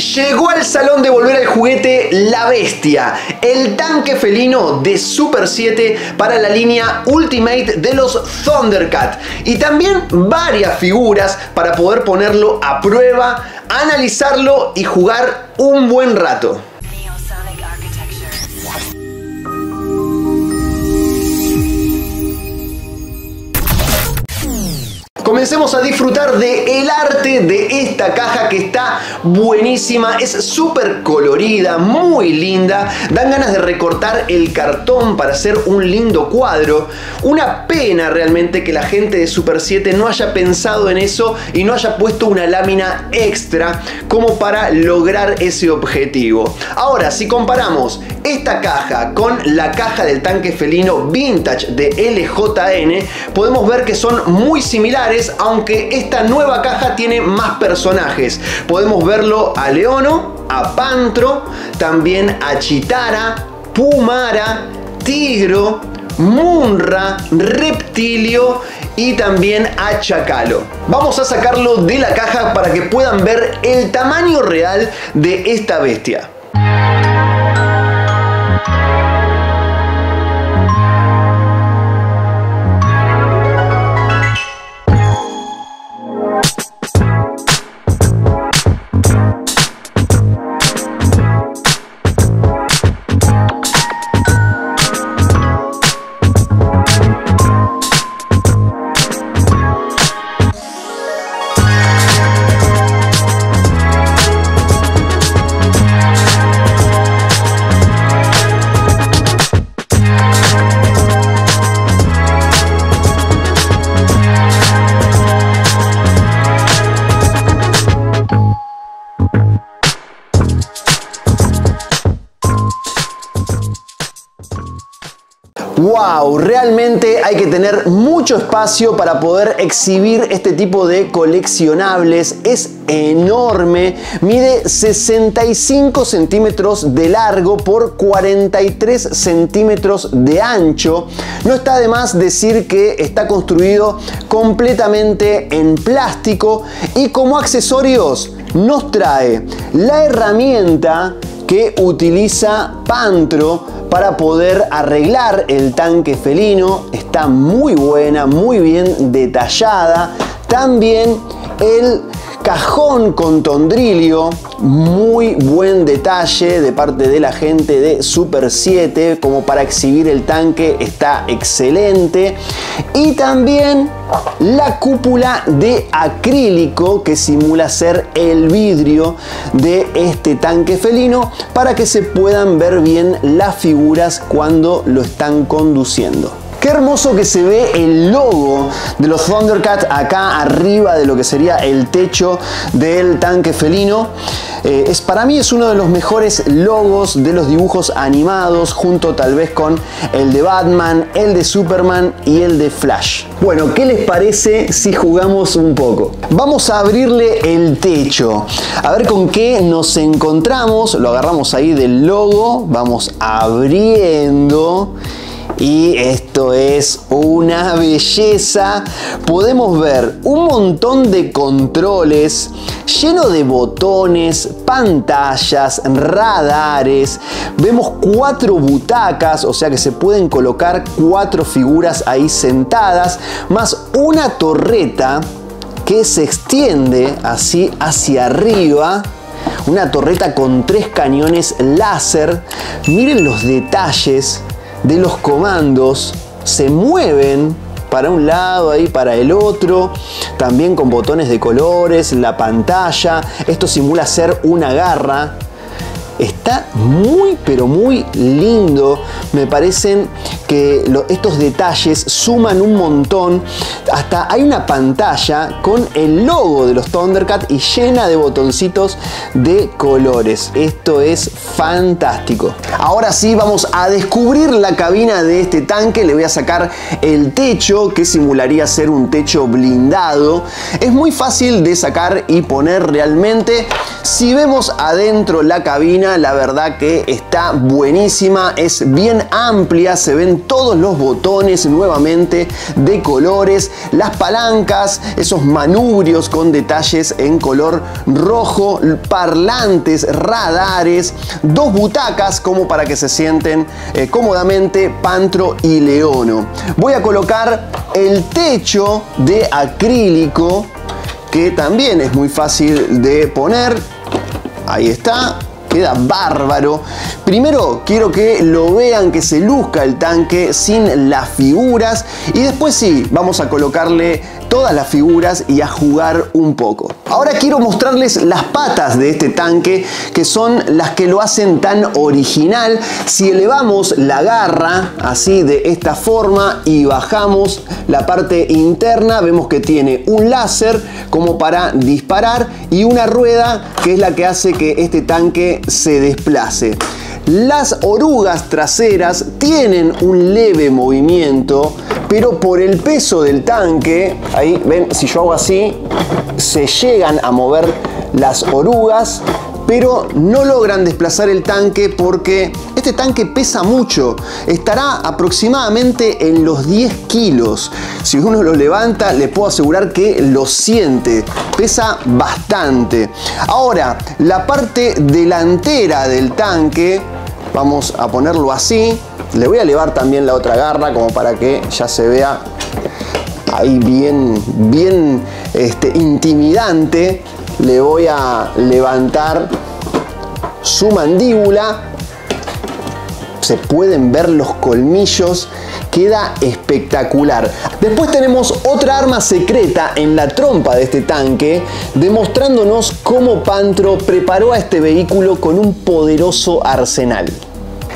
Llegó al salón de volver al juguete La Bestia, el tanque felino de Super 7 para la línea Ultimate de los Thundercat. Y también varias figuras para poder ponerlo a prueba, analizarlo y jugar un buen rato. Comencemos a disfrutar de el arte de esta caja que está buenísima, es súper colorida, muy linda, dan ganas de recortar el cartón para hacer un lindo cuadro. Una pena realmente que la gente de Super 7 no haya pensado en eso y no haya puesto una lámina extra como para lograr ese objetivo. Ahora, si comparamos esta caja con la caja del tanque felino vintage de LJN, podemos ver que son muy similares aunque esta nueva caja tiene más personajes. Podemos verlo a Leono, a Pantro, también a Chitara, Pumara, Tigro, Munra, Reptilio y también a Chacalo. Vamos a sacarlo de la caja para que puedan ver el tamaño real de esta bestia. ¡Wow! Realmente hay que tener mucho espacio para poder exhibir este tipo de coleccionables. Es enorme, mide 65 centímetros de largo por 43 centímetros de ancho. No está de más decir que está construido completamente en plástico y como accesorios nos trae la herramienta que utiliza Pantro para poder arreglar el tanque felino. Está muy buena, muy bien detallada. También el cajón con tondrilio, muy buen detalle de parte de la gente de Super 7, como para exhibir el tanque está excelente. Y también la cúpula de acrílico que simula ser el vidrio de este tanque felino para que se puedan ver bien las figuras cuando lo están conduciendo. Qué hermoso que se ve el logo de los Thundercats acá arriba de lo que sería el techo del tanque felino. Eh, es, para mí es uno de los mejores logos de los dibujos animados, junto tal vez con el de Batman, el de Superman y el de Flash. Bueno, ¿qué les parece si jugamos un poco? Vamos a abrirle el techo, a ver con qué nos encontramos. Lo agarramos ahí del logo, vamos abriendo y esto es una belleza. Podemos ver un montón de controles lleno de botones, pantallas, radares. Vemos cuatro butacas, o sea que se pueden colocar cuatro figuras ahí sentadas, más una torreta que se extiende así hacia arriba una torreta con tres cañones láser. Miren los detalles de los comandos se mueven para un lado, ahí para el otro, también con botones de colores, la pantalla, esto simula ser una garra Está muy pero muy lindo. Me parecen que estos detalles suman un montón. Hasta hay una pantalla con el logo de los Thundercat y llena de botoncitos de colores. Esto es fantástico. Ahora sí vamos a descubrir la cabina de este tanque. Le voy a sacar el techo que simularía ser un techo blindado. Es muy fácil de sacar y poner realmente Si vemos adentro la cabina, la verdad que está buenísima, es bien amplia, se ven todos los botones nuevamente de colores, las palancas, esos manubrios con detalles en color rojo, parlantes, radares, dos butacas como para que se sienten eh, cómodamente Pantro y Leono. Voy a colocar el techo de acrílico que también es muy fácil de poner. Ahí está, queda bárbaro. Primero quiero que lo vean, que se luzca el tanque sin las figuras y después sí, vamos a colocarle todas las figuras y a jugar un poco. Ahora quiero mostrarles las patas de este tanque que son las que lo hacen tan original. Si elevamos la garra así de esta forma y bajamos la parte interna vemos que tiene un láser como para disparar y una rueda que es la que hace que este tanque se desplace. Las orugas traseras tienen un leve movimiento, pero por el peso del tanque, ahí ven, si yo hago así, se llegan a mover las orugas pero no logran desplazar el tanque porque este tanque pesa mucho, estará aproximadamente en los 10 kilos. Si uno lo levanta, le puedo asegurar que lo siente, pesa bastante. Ahora, la parte delantera del tanque, vamos a ponerlo así, le voy a elevar también la otra garra como para que ya se vea ahí bien, bien este, intimidante le voy a levantar su mandíbula. Se pueden ver los colmillos queda espectacular. Después tenemos otra arma secreta en la trompa de este tanque, demostrándonos cómo Pantro preparó a este vehículo con un poderoso arsenal.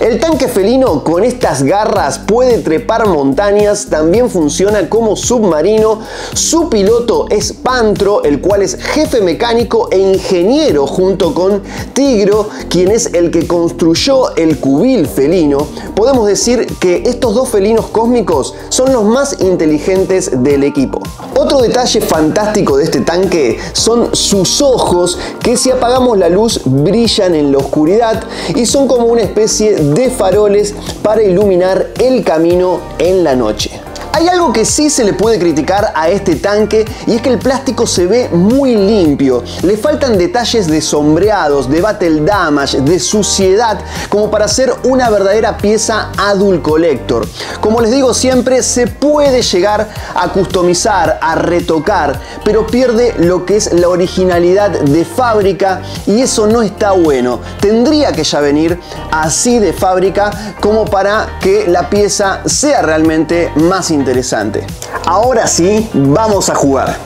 El tanque felino con estas garras puede trepar montañas, también funciona como submarino. Su piloto es Pantro, el cual es jefe mecánico e ingeniero junto con Tigro, quien es el que construyó el cubil felino. Podemos decir que estos dos felinos cósmicos son los más inteligentes del equipo. Otro detalle fantástico de este tanque son sus ojos que si apagamos la luz brillan en la oscuridad y son como una especie de faroles para iluminar el camino en la noche. Hay algo que sí se le puede criticar a este tanque y es que el plástico se ve muy limpio. Le faltan detalles de sombreados, de battle damage, de suciedad, como para ser una verdadera pieza adult collector. Como les digo siempre, se puede llegar a customizar, a retocar, pero pierde lo que es la originalidad de fábrica y eso no está bueno. Tendría que ya venir así de fábrica como para que la pieza sea realmente más interesante Ahora sí, vamos a jugar.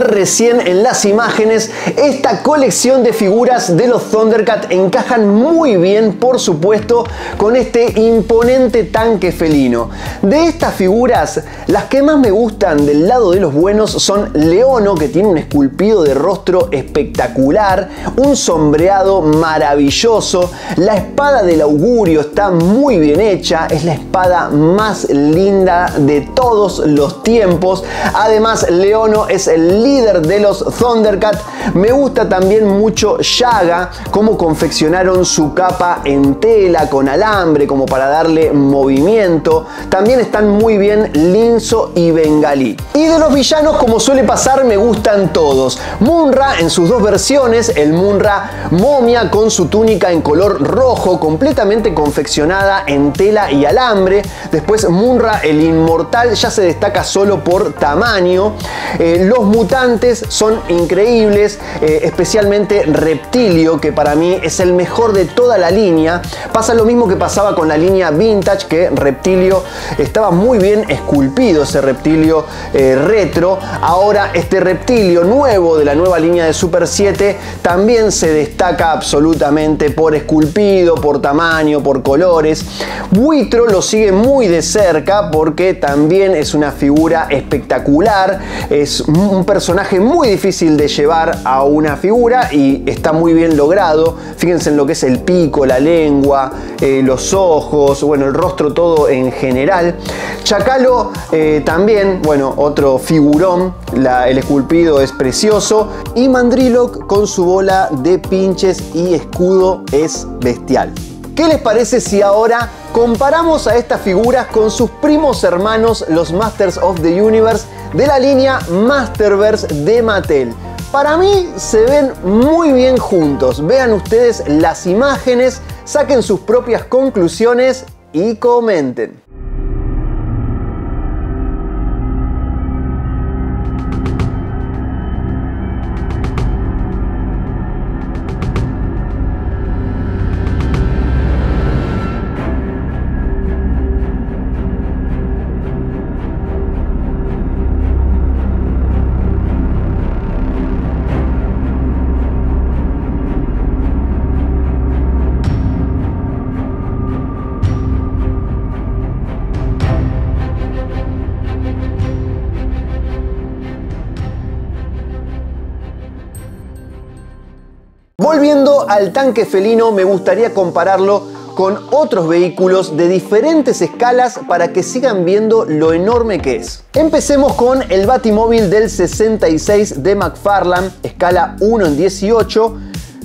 Recién en las imágenes, esta colección de figuras de los Thundercat encajan muy bien, por supuesto, con este imponente tanque felino. De estas figuras, las que más me gustan del lado de los buenos son Leono, que tiene un esculpido de rostro espectacular, un sombreado maravilloso, la espada del augurio está muy bien hecha, es la espada más linda de todos los tiempos. Además, Leono es el líder de los Thundercat. Me gusta también mucho Yaga, cómo confeccionaron su capa en tela con alambre, como para darle movimiento. También están muy bien Linzo y Bengalí. Y de los villanos, como suele pasar, me gustan todos. Munra en sus dos versiones, el Munra momia con su túnica en color rojo, completamente confeccionada en tela y alambre. Después Munra el inmortal ya se destaca solo por tamaño. Eh, los mutantes son increíbles, eh, especialmente Reptilio, que para mí es el mejor de toda la línea. Pasa lo mismo que pasaba con la línea Vintage, que Reptilio estaba muy bien esculpido, ese Reptilio eh, retro. Ahora este Reptilio nuevo de la nueva línea de Super 7 también se destaca absolutamente por esculpido, por tamaño, por colores. Buitro lo sigue muy de cerca porque también es una figura espectacular, es un personaje muy difícil de llevar a una figura y está muy bien logrado. Fíjense en lo que es el pico, la lengua, eh, los ojos, bueno, el rostro todo en general. Chacalo eh, también, bueno, otro figurón, el esculpido es precioso. Y Mandriloc con su bola de pinches y escudo es bestial. ¿Qué les parece si ahora comparamos a estas figuras con sus primos hermanos, los Masters of the Universe, de la línea Masterverse de Mattel? Para mí se ven muy bien juntos. Vean ustedes las imágenes, saquen sus propias conclusiones y comenten. Volviendo al tanque felino, me gustaría compararlo con otros vehículos de diferentes escalas para que sigan viendo lo enorme que es. Empecemos con el Batimóvil del 66 de McFarlane, escala 1 en 18.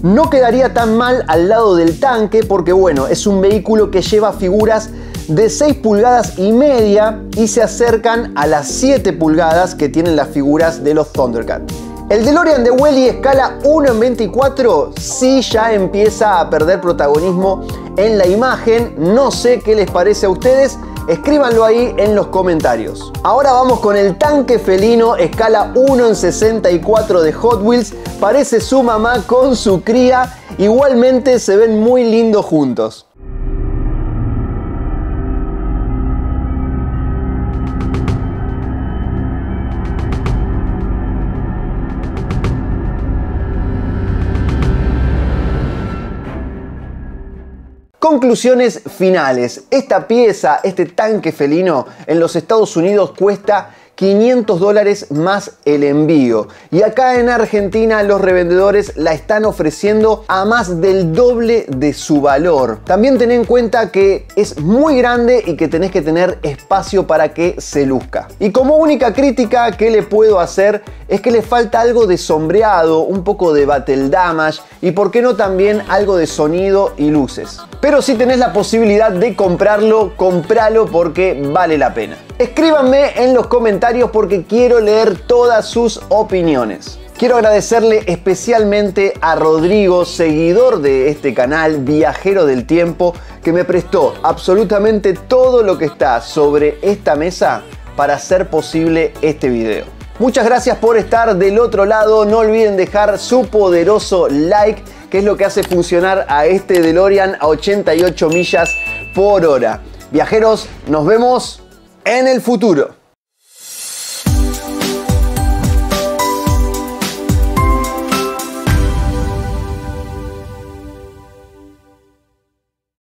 No quedaría tan mal al lado del tanque porque bueno, es un vehículo que lleva figuras de 6 pulgadas y media y se acercan a las 7 pulgadas que tienen las figuras de los Thundercat. El DeLorean de Welly escala 1 en 24 sí ya empieza a perder protagonismo en la imagen. No sé qué les parece a ustedes. Escríbanlo ahí en los comentarios. Ahora vamos con el tanque felino escala 1 en 64 de Hot Wheels. Parece su mamá con su cría. Igualmente se ven muy lindos juntos. Conclusiones finales. Esta pieza, este tanque felino en los Estados Unidos cuesta 500 dólares más el envío. Y acá en Argentina los revendedores la están ofreciendo a más del doble de su valor. También ten en cuenta que es muy grande y que tenés que tener espacio para que se luzca. Y como única crítica que le puedo hacer es que le falta algo de sombreado, un poco de battle damage y por qué no también algo de sonido y luces. Pero si tenés la posibilidad de comprarlo, compralo porque vale la pena. Escríbanme en los porque quiero leer todas sus opiniones. Quiero agradecerle especialmente a Rodrigo, seguidor de este canal, viajero del tiempo, que me prestó absolutamente todo lo que está sobre esta mesa para hacer posible este video. Muchas gracias por estar del otro lado, no olviden dejar su poderoso like, que es lo que hace funcionar a este DeLorean a 88 millas por hora. Viajeros, nos vemos en el futuro.